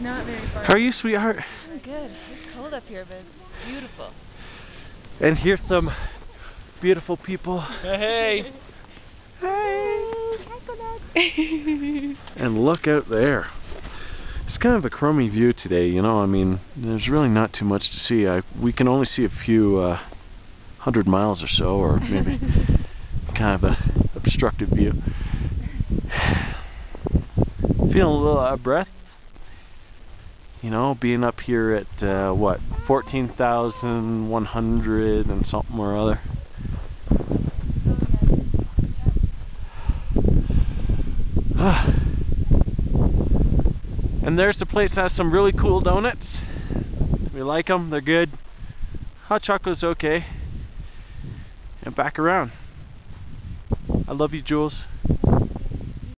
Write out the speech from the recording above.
not very far. How are you, sweetheart? I'm good. It's cold up here, but it's beautiful. And here's some beautiful people. Hey. Hey. and look out there. It's kind of a crummy view today, you know. I mean, there's really not too much to see. I we can only see a few uh, hundred miles or so, or maybe kind of a obstructive view. Feeling a little out of breath. You know, being up here at uh, what 14,100 and something or other. and there's the place that has some really cool donuts. We like them, they're good. Hot chocolate's okay. And back around. I love you, Jules.